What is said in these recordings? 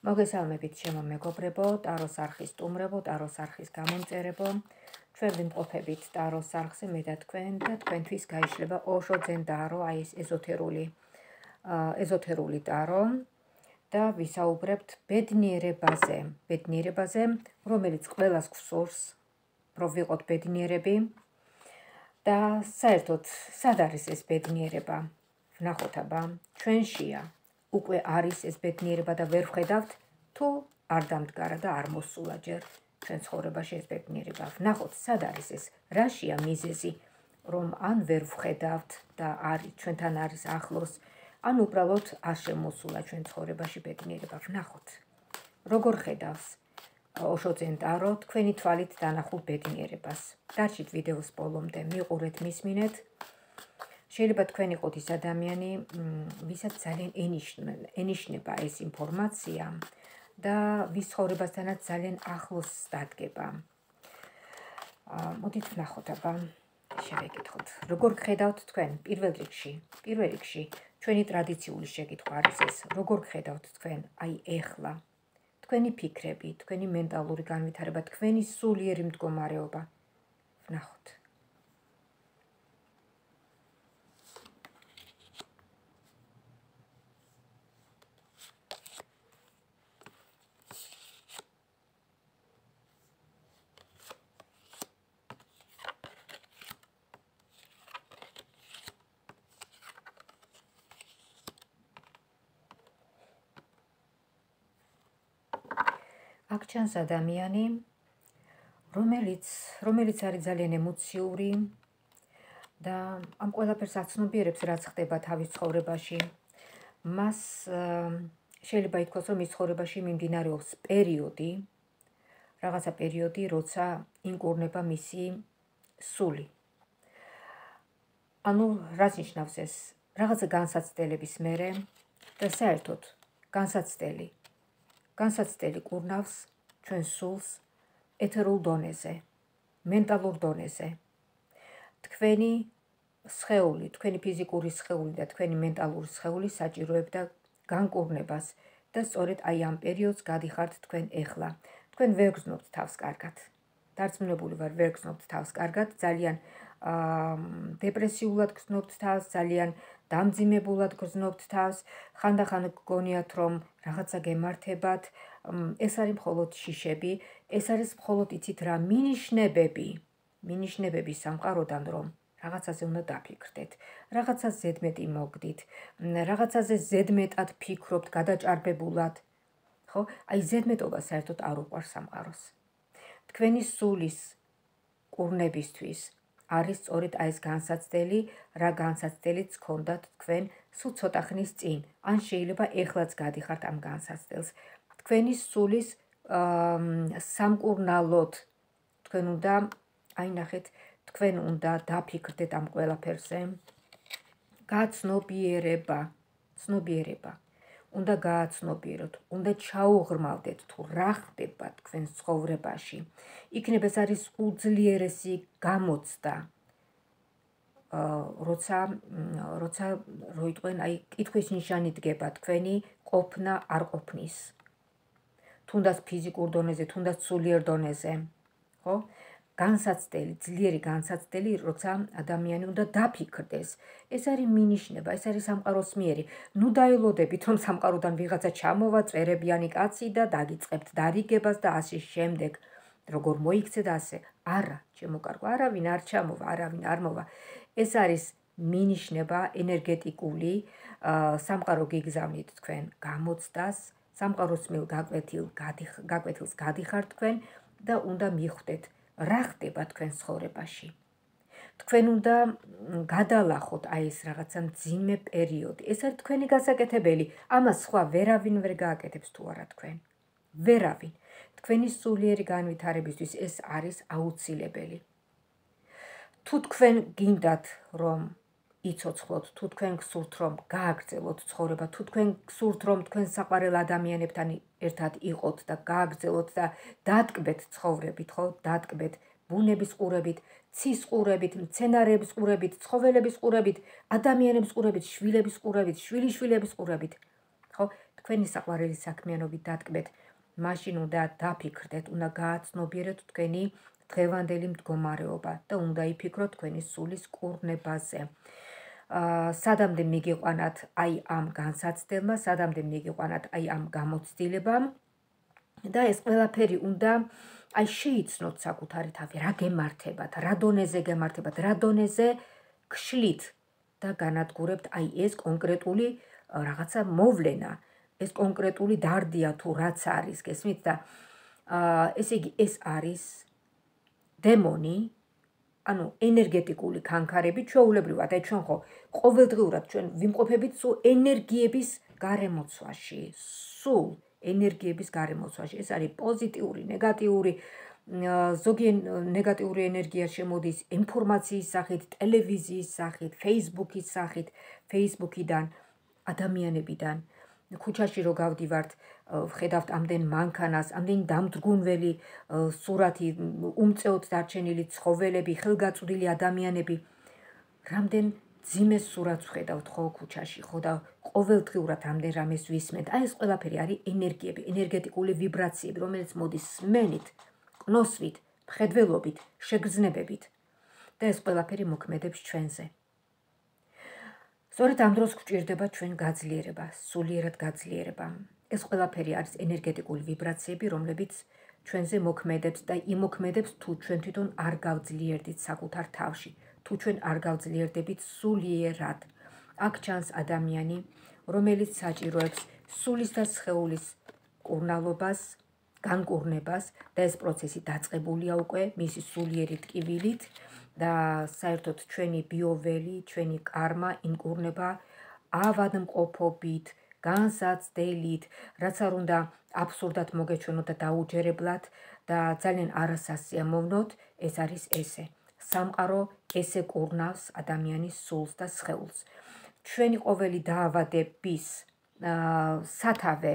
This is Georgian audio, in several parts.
მოგესალმებით ჩემო მეგობრებო, ტაროს არხის სტუმრებო, ტაროს არხის გამომწერებო. ჩვენ ვიმყოფებით ტაროს არხზე მე და თქვენ და თქვენთვის გაიშლება ოშო ძენ ტარო, აი ეს ეზოთერული ეზოთერული ტარო და ვისაუბრებთ ბედნიერებაზე, ბედნიერებაზე, რომელიც ყველას გვსურს, რომ ვიყოთ ბედნიერები. და საერთოდ სად არის ეს ბედნიერება? ვნახოთ აბა, ჩვენშია. უკვე არის ეს ბედნიერება და ვერ ვხედავთ თუ არ დამდგარა და არ მოსულა ჯერ ჩვენ ცხოვრებაში ეს ბედნიერება. ნახოთ, სად არის ეს? რაშია მიზეზი, რომ ან ვერ ვხედავთ და არის ჩვენთან არის ახლოს, ან უბრალოდ არ შემოსულა ჩვენ ცხოვრებაში ბედნიერება. ნახოთ. როგორ ხედავს ოშო ცენტარო თქვენი თვალით დანახულ ბედნიერებას? დარჩით ვიდეოს ბოლომდე, მიყურეთ, მისმინეთ. შეიძლება თქვენ იყოთ ის ადამიანი, ვისაც ძალიან ენიშნება ეს ინფორმაცია და ვის ცხოვრებასთანაც ძალიან ახლოს დადგება. მოდით ვნახოთ აბა შევეკითხოთ. როგორ ხედავთ თქვენ პირველ რიგში? პირველ რიგში ჩვენი ტრადიციული შეკითხვა არის ეს, როგორ ხედავთ თქვენ აი ეხლა? თქვენი ფიქრები, თქვენი მენტალური განვითარება, თქვენი სულიერი მდგომარეობა. ვნახოთ. აქ ჩანს ადამიანი, რომელიც რომელიც არის ძალიან ემოციური და ამ ყველაფერს აცნობიერებს, რაც ხდება თავის ცხოვრებაში. მას შეიძლება ითქვას, რომ ის ცხოვრებაში მიმდინარეობს პერიოდი, რაღაცა პერიოდი, როცა ინკურნება მისი სული. ანუ რაც ნიშნავს ეს? რაღაცა განსაცდელების მერე და საერთოდ განსაცდელი განსაცდელი კურნავს ჩვენ სულს ეთერულ დონეზე, მენტალურ დონეზე. თქვენი სხეული, თქვენი ფიზიკური სხეული და თქვენი მენტალური სხეული საჭიროებდა განკურნებას და სწორედ აი ამ პერიოდს გადიხართ თქვენ ეხლა. თქვენ ვერ გზნობთ თავს კარგად. დარწმუნებული ვარ, ვერ გზნობთ თავს კარგად, ძალიან აა დეპრესიულად გზნობთ თავს, ძალიან დამძიმებულად გრძნობთ თავს, ხანდახან გგონიათ, რომ რაღაცა გემართებათ, ეს არის მხოლოდ შიშები, ეს არის მხოლოდ იცით რა, მინიშნებები, მინიშნებები სამყაროდან, რომ რაღაცაზე უნდა დაფიქრდეთ, რაღაცას ზედმეტი მოგდით, რაღაცაზე ზედმეტად ფიქრობთ, გადაჭარბებულად. ხო? აი ზედმეტობა საერთოდ არ უყვარს სამყაროს. თქვენი სულის კურნებისთვის არის სწორედ აი ეს განსაცდელი, რა განსაცდელიც გქონდათ თქვენ სულ ცოტა ხნის წინ, ან შეიძლება ეხლაც გადიხართ ამ განსაცდელს. თქვენი სულის სამკურნალოდ თქვენ უნდა აი ნახეთ, თქვენ უნდა დაფიქრდეთ ამ ყველაფერზე. გაცნობიერება, ცნობიერება. უნდა გააცნობიეროთ, უნდა ჩაუღრმავდეთ თუ რა ხდება თქვენ ცხოვრებაში. იქნებ ეს არის უძლიერესი გამოცდა. აა როცა როცა როიტყვენ აი კითხვის ნიშანი დგება თქვენი ყოფნა არ ყოფნის. თუნდაც ფიზიკურ დონეზე, თუნდაც სულიერ დონეზე. ხო? განსაცდელი, ძლიერი განსაცდელი, როცა ადამიანი უნდა დაფიქრდეს. ეს არის მინიშნება, ეს არის სამყაროს მიერი. ნუ დაილოდებით, რომ სამყაროდან ვიღაცა ჩამოვა, წერებიანი კაცი და დაგიწყებთ დარიგებას და ასე შემდეგ. როგორ მოიქცე და ასე. არა, ჩემო კარგო, არავინ არ ჩამოვა, არავინ არ მოვა. ეს არის მინიშნება ენერგეტიკული, სამყარო გიგზავნით თქვენ გამოცდას, სამყაროს მიერ გაკვეთილ, გაკვეთილს გადიხართ თქვენ და უნდა მიხვდეთ რა ხდება თქვენ ცხოვრებაში. თქვენ უნდა გადალახოთ აი ეს რაღაცა ძიმე პერიოდი. ეს არის თქვენი გასაკეთებელი. ამას სხვა ვერავინ ვერ გააკეთებს თუ არა თქვენ. ვერავინ. თქვენი სულიერი განვითარებისთვის ეს არის აუცილებელი. თუ თქვენ გინდათ რომ იცოცხლოთ თუ თქვენ გსურთ რომ გააგრძელოთ ცხოვრება თუ თქვენ გსურთ რომ თქვენ საყვარელ ადამიანებთან ერთად იყოთ და გააგრძელოთ და დატკბეთ ცხოვრებით ხო? დატკბეთ ბუნების ყურებით ცის ყურებით მცენარეების ყურებით ცხოველების ყურებით ადამიანების ყურებით შვილების ყურებით შვილიშვილების ყურებით. ხო? თქვენი საყვარელი საქმიანობით დატკბეთ. მაშინ უნდა დაფიქრდეთ უნდა გააცნობიერეთ თქვენი დღევანდელი მდგომარეობა და უნდა იფიქროთ თქვენი სულის კურნებაზე სადამდე მიგიყვანათ აი ამ განსაცდელმა სადამდე მიგიყვანათ აი ამ გამოცდილებამ და ეს ყველაფერი უნდა აი შეიცნოთ საკუთარი თავი რა გემართებათ რა დონეზე გემართებათ რა დონეზე გშლით და განადგურებთ აი ეს კონკრეტული რაღაცა მოვლენა. ეს კონკრეტული დარდია თუ რაც არის გესმით? და აა ესე იგი ეს არის დემონი ანუ ენერგეტიკული კანკარები ჩვეულებრივად აი ჩვენ ხო ყოველდღიურად ჩვენ ვიმყოფებით სულ ენერგიების გარემოცვაში სულ ენერგიების გარემოცვაში ეს არის პოზიტიური ნეგატიური ზოგი ნეგატიური ენერგია შემოდის ინფორმაციის სახით, ტელევიზიის სახით, Facebook-ის სახით, Facebook-იდან, ადამიანებიდან. ქუჩაში რო გავდივართ, ხედავთ ამდენ მანქანას, ამდენ დამძგუნველი სურათი, უმწეოდ დარჩენილი ცხოველები, ხელგაწვდილი ადამიანები. რამდენ ძიმეს სურათს ხედავთ ხო ქუჩაში, ხო და ყოველდღიურად ამდენ რამეს ვისმენთ. აი ეს ყველაფერი არის ენერგიები, ენერგეტიკული ვიბრაციები, რომელიც მოდის სმენით, კნოსვით, მხედველობით, შეგრძნებებით და ეს ყველაფერი მოქმედებს ჩვენზე. სწორედ ამ დროს გვჭირდება ჩვენ გაძლიერება, სულიერად გაძლიერება. ეს ყველაფერი არის ენერგეტიკული ვიბრაციები, რომლებიც ჩვენზე მოქმედებს და იმოქმედებს თუ ჩვენ თვითონ არ გავძლიერდით საკუთარ თავში, თუ ჩვენ არ გავძლიერდებით სულიერად. აქ ჩანს ადამიანი, რომელიც საჭიროებს სულის და სხეულის კურნალობას, განკურნებას და ეს პროცესი დაწყებულია უკვე მისი სულიერი ტკივილით და საერთოდ ჩვენი ბიოველი, ჩვენი კარმა ინკურნება ავადმყოფობით, განსაცდელით, რაც არ უნდა აბსურდად მოგეჩვენოთ და დაუჯერებლად და ძალიან არასასიამოვნოდ, ეს არის ესე. სამყარო ესე კურნავს ადამიანის სულს და სხეულს. ჩვენი ყოველი დაავადების სათავე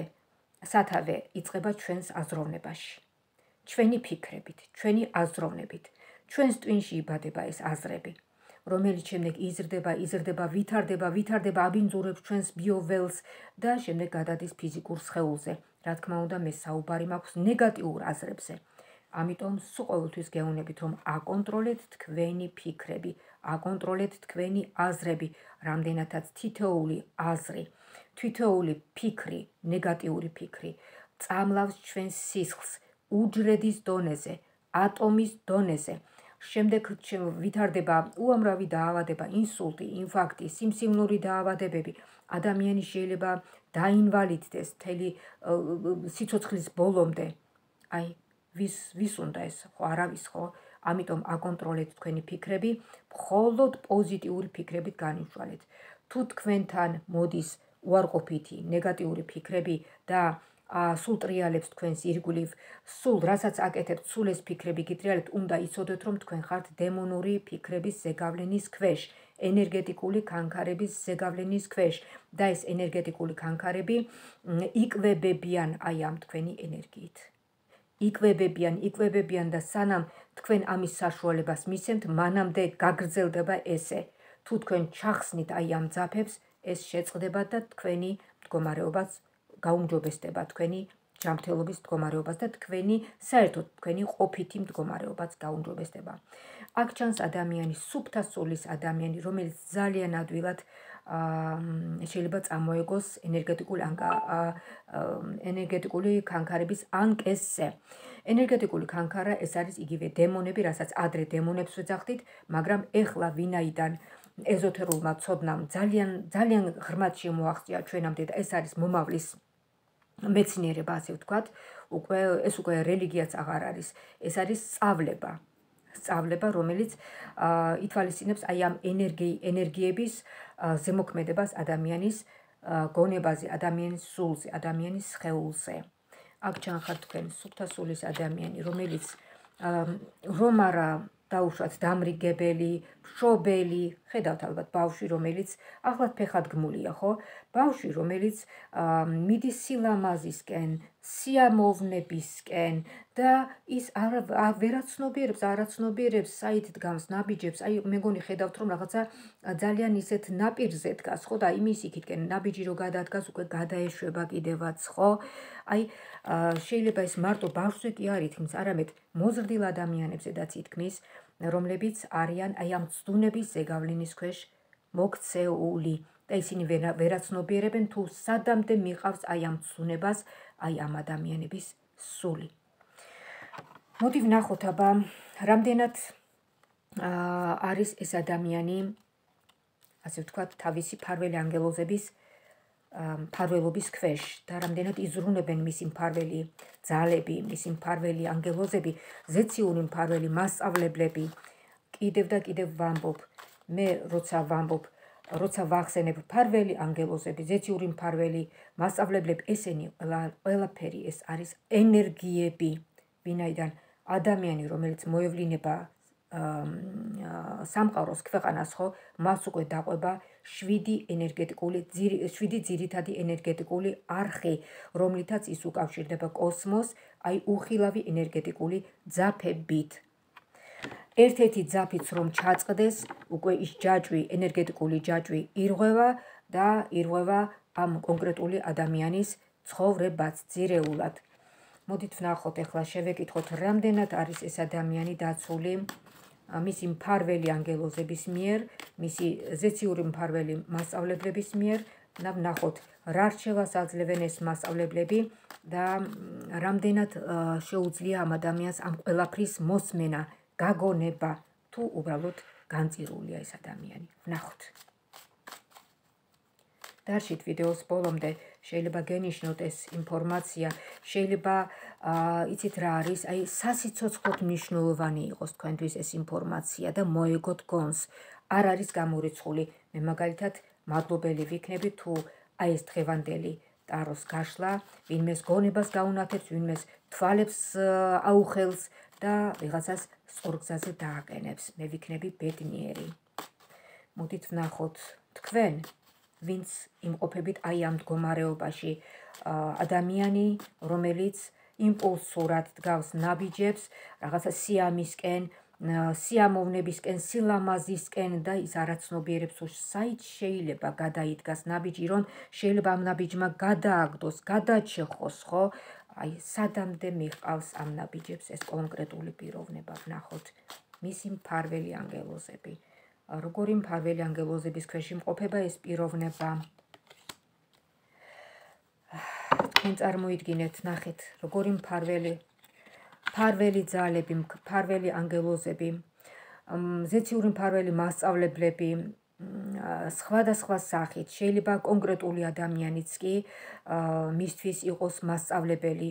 სათავე იწება ჩვენს აზროვნებაში. ჩვენი ფიქრებით, ჩვენი აზროვნებით. ჩვენს ტვინში იბადება ეს აზრები, რომელიც შემდეგ იზრდება, იზრდება, ვითარდება, ვითარდება, აბინძურებს ჩვენს ბიოველს და შემდეგ გადადის ფიზიკურ სხეულზე. რა თქმა უნდა, მე საუბარი მაქვს ნეგატიურ აზრებზე. ამიტომ სულ ყოველთვის გეუბნებით, რომ აკონტროლეთ თქვენი ფიქრები, აკონტროლეთ თქვენი აზრები, რამდენადაც თითოეული აზრი თვითოული ფიქრი, ნეგატიური ფიქრი, წამლავს ჩვენს სისხლს უჯრედის დონეზე, ატომის დონეზე. შემდეგ ვითარდება უამრავი დაავადება, ინსულტი, ინფარქტი, სიმსივნური დაავადებები. ადამიანი შეიძლება დაინვალიდდეს თელი სიცოცხლის ბოლომდე. აი, ვის ვის უნდა ეს ხო არავის ხო? ამიტომ აკონტროლეთ თქვენი ფიქრები, მხოლოდ პოზიტიური ფიქრებით განივრჩალეთ. თუ თქვენთან მოდის უარყოფითი ნეგატიური ფიქრები და სულ ტრიალებს თქვენს ირგვლივ, სულ რასაც აკეთებთ, სულ ეს ფიქრები გიტრიალებთ, უნდა იცოდეთ, რომ თქვენ ხართ დემონური ფიქრების ზეგავლენის ქვეშ, ენერგეტიკული კანკარების ზეგავლენის ქვეშ და ეს ენერგეტიკული კანკარები იკვებებიან აი ამ თქვენი ენერგიით. იკვებებიან, იკვებებიან და სანამ თქვენ ამის საშუალებას მისცემთ, მანამდე გაგრძელდება ესე. თუ თქვენ ჩახსნით აი ამ ძაფებს, ეს შეწყდება და თქვენი მდგომარეობაც გაუმჯობესდება თქვენი ჯანმრთელობის მდგომარეობას და თქვენი საერთოდ თქვენი ყოფითი მდგომარეობაც გაუმჯობესდება. აქ ჩანს ადამიანის სუფთა სულის ადამიანი, რომელიც ძალიან ადვილად აა შეიძლება წამოეგოს ენერგეტიკული ანკა ენერგეტიკული კანკარების ანკესზე. ენერგეტიკული კანკარა ეს არის იგივე დემონები, რასაც ადრე დემონებს ვეძახდით, მაგრამ ეხლა ვინაიდან ეზოთერულმა ცოდნამ ძალიან ძალიან ღრმად შემოაღწია ჩვენამდე და ეს არის მომავლის მეცნიერება ასე ვთქვათ უკვე ეს უკვე რელიგიაც აღარ არის. ეს არის სწავლება. სწავლება რომელიც ითვალისწინებს აი ამ ენერგი ენერგიების ზემოქმედებას ადამიანის გონებაზე ადამიანის სულზე ადამიანის სხეულზე. აქ ჩანხარ თქვენ სუფთა სულის ადამიანი რომელიც რომ არა დაუშვათ დამრიგებელი, მშობელი, ხედავთ ალბათ ბავშვი, რომელიც ახლად ფეხად გმულია, ხო? ბავშვი, რომელიც მიდის სილამაზისკენ, სიამოვნებისკენ და ის არ ვერაცნობიერებს, არაცნობიერებს საით დგამს ნაბიჯებს. აი მე მგონი ხედავთ რომ რაღაცა ძალიან ისეთ ნაპირზე დგას, ხო და იმის იქითკენ ნაბიჯი რო გადადგას, უკვე გადაეშვება კიდევაც, ხო? აი შეიძლება ეს მარტო ბავშვზე კი არ ითქმის, არამედ მოზრდილ ადამიანებზედაც ითქმის, რომლებიც არიან აი ამ ცდუნების ზეგავლენის ქვეშ მოქცეული. და ისინი ვერაცნობიერებენ თუ სადამდე მიყავს აი ამ ცუნებას, აი ამ ადამიანების სული. მოდი ვნახოთ აბა, რამდენად არის ეს ადამიანი ასე ვთქვათ, თავისი ფარველი ანგელოზების ფარველობის ქვეშ და რამდენად იზრუნებენ მისი ფარველი ძალები, მისი ფარველი ანგელოზები, ზეციური ფარველი მასწავლებლები. კიდევ და კიდევ ვამბობ, მე როცა ვამბობ როცა ვახსენებ ფარველი ანგელოზები, ზეციური ფარველი, მასწავლებლები, ესენი ყველაფერი ეს არის ენერგიები, ვინაიდან ადამიანი, რომელიც მოევლინება სამყაროს ქვეყანას ხო, მას უკვე დაყვება 7 ენერგეტიკული 7 ძირითადი ენერგეტიკული არხი, რომლითაც ის უკავშირდება კოსმოს, აი უხილავი ენერგეტიკული ძაფებით. ერთ-ერთი ძაფიც რომ ჩაწყდეს, უკვე ის ჯაჭვი, ენერგეტიკული ჯაჭვი ირღვევა და ირღვევა ამ კონკრეტული ადამიანის ცხოვრებაც ძირეულად. მოდით ვნახოთ ახლა შევეკითხოთ, რამდენად არის ეს ადამიანი დაცული მისი მფარველი ანგელოზების მიერ, მისი ზეციური მფარველი მასწავლებლების მიერ და ვნახოთ, რა რჩევას აძლევენ ეს მასწავლებლები და რამდენად შეუძლია ამ ადამიანს ამ ყველაფრის მოსმენა გაგონება თუ უბრალოდ განწირულია ეს ადამიანი. ვნახოთ. დარშით ვიდეოს ბოლომდე შეიძლება გენიშნოთ ეს ინფორმაცია, შეიძლება იცით რა არის, აი სასიცოცხლოდ მნიშვნელოვანი იყოს თქვენთვის ეს ინფორმაცია და მოეგოთ გონს. არ არის გამორიცხული. მე მაგალითად მადლობელი ვიქნები თუ აი ეს დღევანდელი ტაროს გაშლა, ვინმეს გონებას გაუნათებს, ვინმეს თვალებს აუხელს და ვიღაცას სწორგზაზე დააყენებს. მე ვიქნები ბედნიერი. მოდით ვნახოთ თქვენ, ვინც იმყოფებით აი ამ მდგომარეობაში, ადამიანი, რომელიც იმპულსურად დგავს ნაბიჯებს, რაღაცა სიამისკენ, სიამოვნებისკენ, სილამაზისკენ და ის არაცნობიერებს, რომ საით შეიძლება გადაიდგას ნაბიჯი, რომ შეიძლება ამ ნაბიჯმა გადააგდოს, გადაჩეხოს, ხო? აი, სადამდე მიყავს ამ ნაბიჯებს ეს კონკრეტული პიროვნება, ვნახოთ მისი მფარველი ანგელოზები. როგორი მფარველი ანგელოზების ქვეშ იმყოფება ეს პიროვნება? თქვენ წარმოიდგინეთ, ნახეთ, როგორი მფარველი ფარველი ძალები, ფარველი ანგელოზები, ზეციური ფარველი მასწავლებლები, სხვადასხვა სახით, შეიძლება კონკრეტული ადამიანიც კი მისთვის იყოს მასწავლებელი,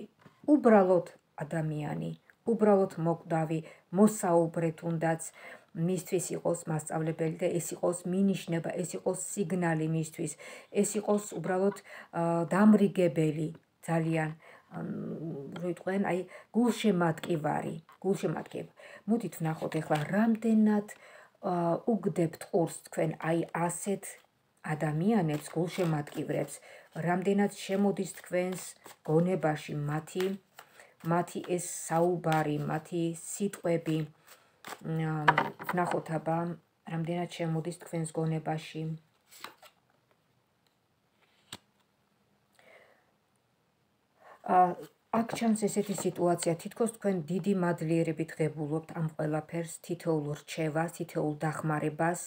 უბრალოდ ადამიანი, უბრალოდ მოკვდავი, მოსაუბრე თუნდაც მისთვის იყოს მასწავლებელი და ეს იყოს მინიშნება, ეს იყოს სიგნალი მისთვის, ეს იყოს უბრალოდ დამრიგებელი ძალიან. როიტყვენ აი გულშემატკივარი, გულშემატკივ. მოდით ვნახოთ ახლა რამდენად უგდებთ ყურს თქვენ აი ასეთ ადამიანებს, გულშემატკივრებს, რამდენად შემოდის თქვენს გონებაში მათი მათი ეს საუბარი, მათი სიტყვები. ვნახოთ აბა რამდენად შემოდის თქვენს გონებაში. აქ ჩანს ესეთი სიტუაცია, თითქოს თქვენ დიდი მადლიერებით ღებულობთ ამ ყველაფერს, თითოეულ რჩევას, თითოეულ დახმარებას.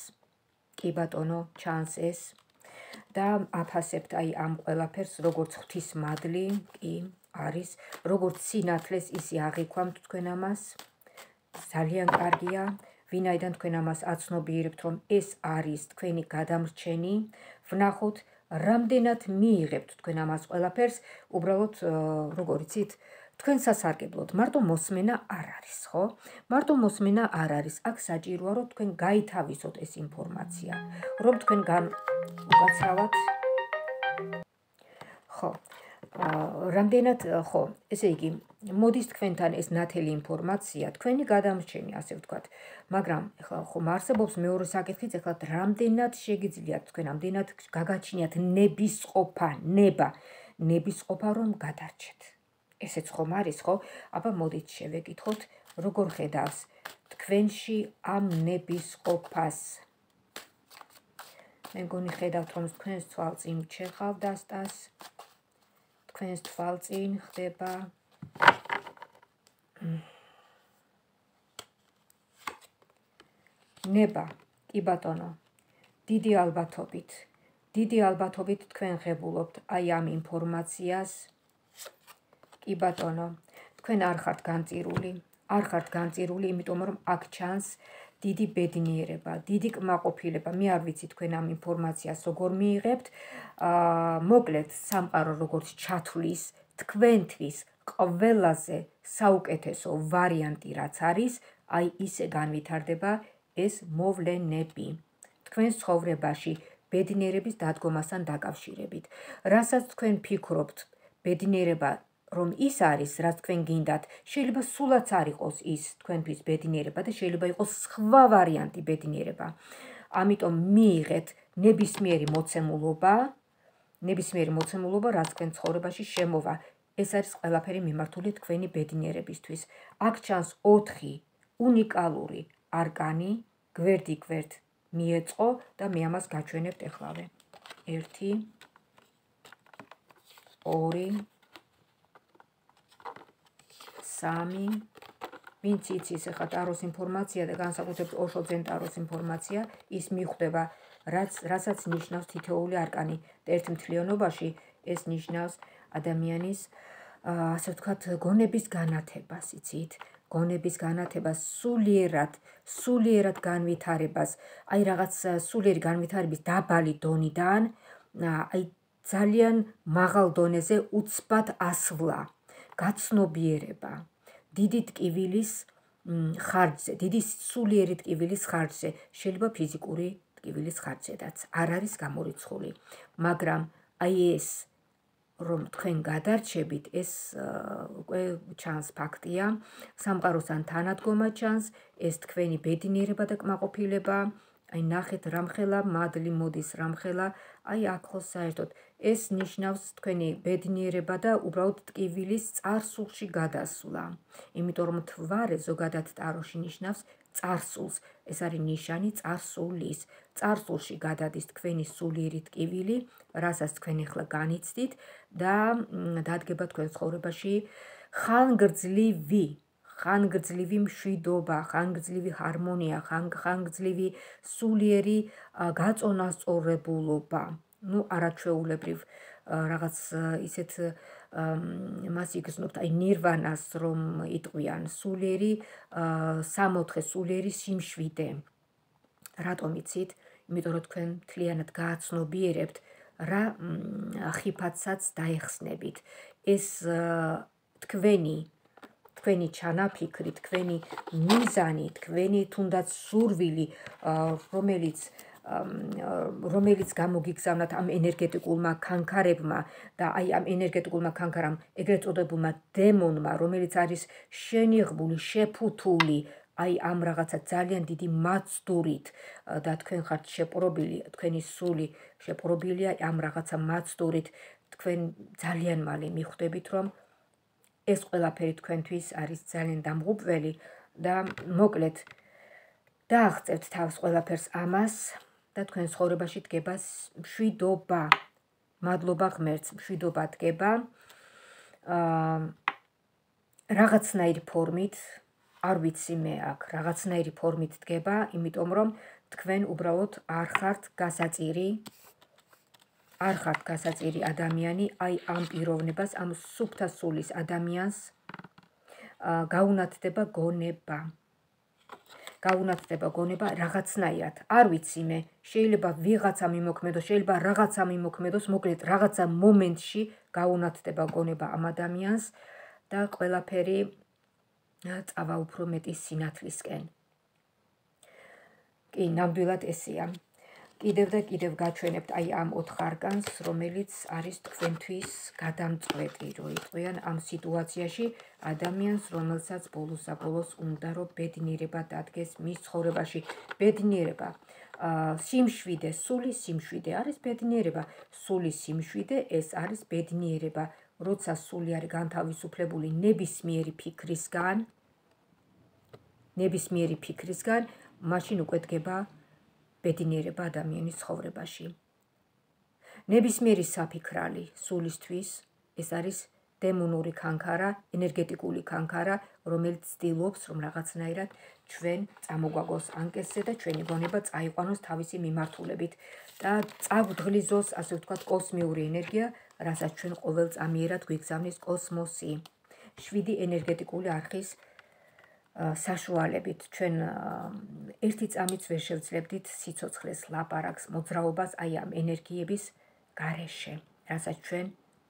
კი ბატონო, ჩანს ეს. და აფასებთ აი ამ ყველაფერს, როგორც ღვთის მადლი, კი, არის, როგორც სინათლეს ისი აღიქვამთ თქვენ ამას. ძალიან კარგია, ვინაიდან თქვენ ამას აცნობიერებთ, რომ ეს არის თქვენი გადამრჩენი, ვნახოთ რამდენად მიიღებთ თქვენ ამას ყველაფერს, უბრალოდ როგორ იცით, თქვენ სასარგებლოდ, მარტო მოსმენა არ არის, ხო? მარტო მოსმენა არ არის. აქ საჭიროა, რომ თქვენ გაითავისოთ ეს ინფორმაცია, რომ თქვენ გან უკაცრავად ხო. რამდენად ხო, ესე იგი, მოდის თქვენთან ეს ნათელი ინფორმაცია, თქვენი გადამრჩენი, ასე ვთქვათ. მაგრამ ეხლა ხო მარსებობს მეორე საკითხიც, ეხლა რამდენად შეგიძლიათ თქვენ ამდენად გაგაჩნიათ ნების ყოფა, ნება, ნების ყოფა რომ გადარჩეთ. ესეც ხომ არის, ხო? აბა მოდით შევეკითხოთ, როგორ ხედავს თქვენში ამ ნების ყოფას? მე მგონი ხედავთ რომ თქვენს თვალწინ ჩეხავ დასტას. თქვენს თვალწინ ხდება ნება კი ბატონო დიდი ალბათობით დიდი ალბათობით თქვენ ღებულობთ აი ამ ინფორმაციას კი ბატონო თქვენ არ ხართ განწირული არ ხართ განწირული იმიტომ რომ აქ ჩანს დიდი ბედნიერება, დიდი კმაყოფილება. მე არ ვიცი თქვენ ამ ინფორმაციას როგორ მიიღებთ. აა მოკლედ, სამყარო როგორც ჩათვლის თქვენთვის ყველაზე საუკეთესო ვარიანტი რაც არის, აი ისე განვითარდება ეს მოვლენები. თქვენ ცხოვრებაში ბედნიერების დადგომასთან დაკავშირებით. რასაც თქვენ ფიქრობთ, ბედნიერება რომ ის არის, რაც თქვენ გინდათ, შეიძლება სულაც არ იყოს ის თქვენთვის ბედნიერება და შეიძლება იყოს სხვა ვარიანტი ბედნიერება. ამიტომ მიიღეთ ნებისმიერი მოცემულობა, ნებისმიერი მოცემულობა, რაც თქვენ ცხოვრებაში შემოვა. ეს არის ყველაფერი მიმართული თქვენი ბედნიერებისთვის. აქ ჩანს 4 უნიკალური არკანი, გვერდი-გვერდ მიეწყო და მე ამას გაჩვენებთ ეხლავე. 1 2 3 ვინც იცის ახლა ტაროს ინფორმაცია და განსაკუთრებით ოშო ზენტაროს ინფორმაცია ის მიხვდება რაც რასაც ნიშნავს თითოეული არკანი და ერთ მთლიანობაში ეს ნიშნავს ადამიანის ასე ვთქვათ გონების განათებას იცით? გონების განათებას სულიერად სულიერად განვითარებას. აი რაღაც სულიერი განვითარების დაბალი დონიდან აი ძალიან მაღალ დონეზე უცბად ასვლა გაცნობიერება. დიდი ტკივილის ხარჯზე, დიდი სულიერი ტკივილის ხარჯზე, შეიძლება ფიზიკური ტკივილის ხარჯზედაც არ არის გამორიცხული, მაგრამ აი ეს რომ თქვენ გადარჩებით, ეს უკვე ჩანს ფაქტია, სამყაროსთან თანადგომა ჩანს, ეს თქვენი ბედნიერება და კმაყოფილება, აი ნახეთ რამხელა მადლი მოდის რამხელა, აი ხო საერთოდ ეს ნიშნავს თქვენი ბედნიერება და უბრალოდ ტკივილის царსულში გადასვლა. იმიტომ რომ თვარე ზოგადად ტაროში ნიშნავს царსულს. ეს არის ნიშანი царსულის. царსულში გადადის თქვენი სულიერი ტკივილი, რასაც თქვენ ახლა განიცდით და დადგება თქვენ ცხოვრებაში ხანგრძლივი ხანგრძლივი მშვიდობა, ხანგრძლივი ჰარმონია, ხანგრძლივი სულიერი გაწონასწორებულობა. Ну არაჩვეულებრივ რაღაც ისეთ მას იგრძნობთ. აი ნირვანას რომ იტყვიან სულიერი სამოთხე სულიერი სიმშვიდე. რატომ იცით? იმიტომ რომ თქვენ მთლიანად გააცნობიერებთ რა ხიფათსაც დაეხსნებით. ეს თქვენი თქვენი ჩანაფიქრი თქვენი მიზანი თქვენი თუნდაც სურვილი რომელიც რომელიც გამოგიგზავნათ ამ ენერგეტიკულმა ქანქარებმა და აი ამ ენერგეტიკულმა ქანქარამ ეგრეთ წოდებულმა დემონმა რომელიც არის შენიღბული შეფუთული აი ამ რაღაცა ძალიან დიდი მაცდურით. და თქვენ ხართ შეპრობილი თქვენი სული შეპრობილია ამ რაღაცა მაცდურით. თქვენ ძალიან მალე მიხვდებით რომ ეს ყველაფერი თქვენთვის არის ძალიან დამღუპველი და მოკლედ დააღწევთ თავს ყველაფერს ამას და თქვენ ცხოვრებაში დგება მშვიდობა. მადლობა ღმერთს, მშვიდობა დგება. აა რაღაცნაირი ფორმით, არ ვიცი მე აქ, რაღაცნაირი ფორმით დგება, იმიტომ რომ თქვენ უბრალოდ არ ხართ გასაწირი არ ხართ გასაწირი ადამიანი, აი ამ პიროვნებას, ამ სუფთა სულის ადამიანს აა გაუნათდება გონება. გაუნათდება გონება რაღაცნაირად. არ ვიცი მე, შეიძლება ვიღაცა მიმოქმედოს, შეიძლება რაღაცა მიმოქმედოს, მოკლედ რაღაცა მომენტში გაუნათდება გონება ამ ადამიანს და ყველაფერი წავა უფრო მეტი სინათლისკენ. კი, ნამდვილად ესეა. კიდევ და კიდევ გაჩვენებთ აი ამ 4 არგანს, რომელიც არის თქვენთვის გადამწყვეტი, რო იყვიან ამ სიტუაციაში ადამიანს, რომელსაც ბოლოს-აბოლოს უნდა რომ ბედნიერება დადგეს მის ცხოვრებაში. ბედნიერება, აა სიმშვიდე, სული სიმშვიდე არის ბედნიერება. სული სიმშვიდე ეს არის ბედნიერება, როცა სული არის განთავისუფლებული ნებისმიერი ფიქრისგან, ნებისმიერი ფიქრისგან, მაშინ უკვე დგება ბედნიერება ადამიანის ცხოვრებაში. ნებისმიერი საფიქრალი სულისთვის ეს არის დემონური კანკარა, ენერგეტიკული კანკარა, რომელიც ცდილობს, რომ რაღაცნაირად ჩვენ წამოგვაგოს ანკესზე და ჩვენი გონება წაიყვანოს თავისი მიმართულებით და წაგვდღლიზოს, ასე ვთქვათ, კოსმიური ენერგია, რასაც ჩვენ ყოველწამიერად გვიგზავნის კოსმოსი. შვიდი ენერგეტიკული არხის საშუალებით. ჩვენ ერთი წამიც ვერ შევძლებდით სიცოცხლეს ლაპარაკს მოძრაობას აი ამ ენერგიების გარეშე რასაც ჩვენ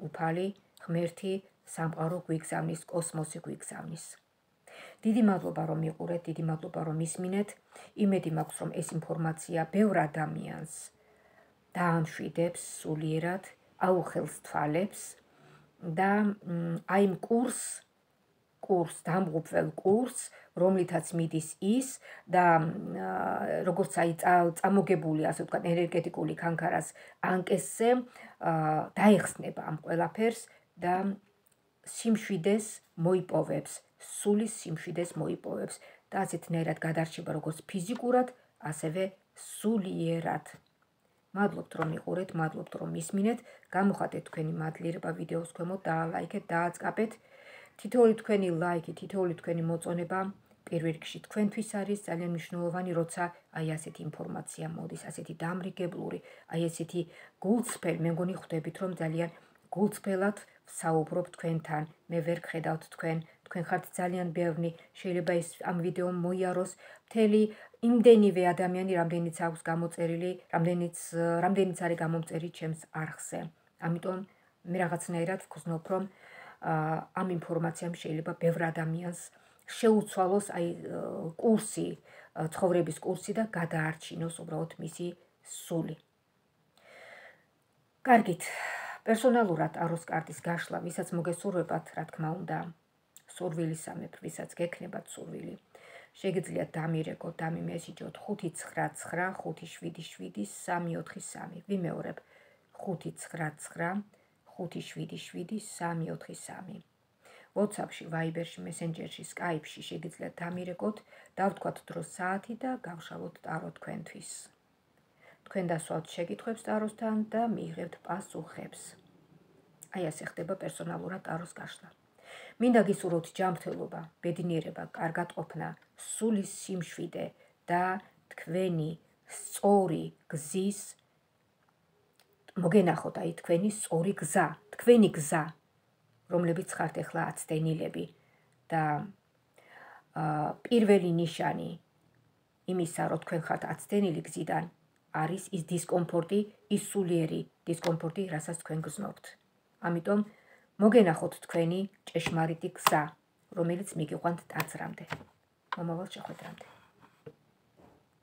უფალი ღმერთი სამყარო გვიგზავნის კოსმოსი გვიგზავნის. დიდი მადლობა რომ მიყურეთ დიდი მადლობა რომ ისმინეთ. იმედი მაქვს რომ ეს ინფორმაცია ბევრ ადამიანს დაამშვიდებს სულიერად აუხელს თვალებს და აი იმ კურსს კურს, დამღუპველ კურს, რომლითაც მიდის ის და როგორც აი წამოგებული, ასე ვთქვათ, ენერგეტიკული კანკარას ანკესზე, დაიხსნება ამ ყველაფერს და სიმშვიდეს მოიპოვებს, სულის სიმშვიდეს მოიპოვებს და ასეთნაირად გადარჩება როგორც ფიზიკურად, ასევე სულიერად. მადლობთ რომ იყურეთ, მადლობთ რომ ისმინეთ, გამოხატეთ თქვენი მადლიერება ვიდეოს ქვემოთ და ლაიქეთ, დააწყაბეთ. თითოეული თქვენი ლაიქი, თითოეული თქვენი მოწონება პირველ რიგში თქვენთვის არის ძალიან მნიშვნელოვანი, როცა აი ასეთი ინფორმაცია მოდის, ასეთი დამრიგებლური, აი ესეთი გულწრფელი, მე მგონი ხვდებით, რომ ძალიან გულწრფელად საუბრობ თქვენთან. მე ვერ ხედავთ თქვენ, თქვენ ხართ ძალიან ბევრი, შეიძლება ის ამ ვიდეო მოიაროს მთელი იმდენივე ადამიანი, რამდენიც აქვს გამოწერილი, რამდენიც რამდენიც არის გამომწერი ჩემს არხზე. ამიტომ მე რაღაცნაირად ვგზნობ, რომ ამ ინფორმაციამ შეიძლება ბევრ ადამიანს შეუცვალოს აი კურსი, ცხოვრების კურსი და გადაარჩინოს უბრალოდ მისი სული. კარგით, პერსონალურად აროს კარტის გაშლა, ვისაც მოგესურვებათ, რა თქმა უნდა, სურვილის სამეფ, ვისაც გექნებათ სურვილი. შეგიძლიათ დამირეკოთ, დამიმესიჯოთ 599577343. ვიმეორებ 599 5777343. WhatsApp-ში, Viber-ში, Messenger-ში, Skype-ში შეგიძლიათ დამირეკოთ, დავთქვათ დრო საათი და გავშალოთ ტარო თქვენთვის. თქვენ დასვათ შეკითხვებს ტაროსთან და მიიღებთ პასუხებს. აი ასე ხდება პერსონალურად ტაროს გაშლა. მინდა გისურვოთ ჯანმრთელობა, ბედნიერება, კარგად ყოფნა, სული სიმშვიდე და თქვენი სწორი გზის მოგენახოთ აი თქვენი სწორი გზა, თქვენი გზა, რომლებიც ხართ ახლა აცდენილები და აა პირველი ნიშანი იმისა, რომ თქვენ ხართ აცდენილი გზიდან, არის ის დისკომფორტი, ის სულიერი დისკომფორტი, რასაც თქვენ გზნობთ. ამიტომ მოგენახოთ თქვენი ჭეშმარიტი გზა, რომელიც მიგიყვანთ ტაძრამდე. მომავალ შეხვედრამდე.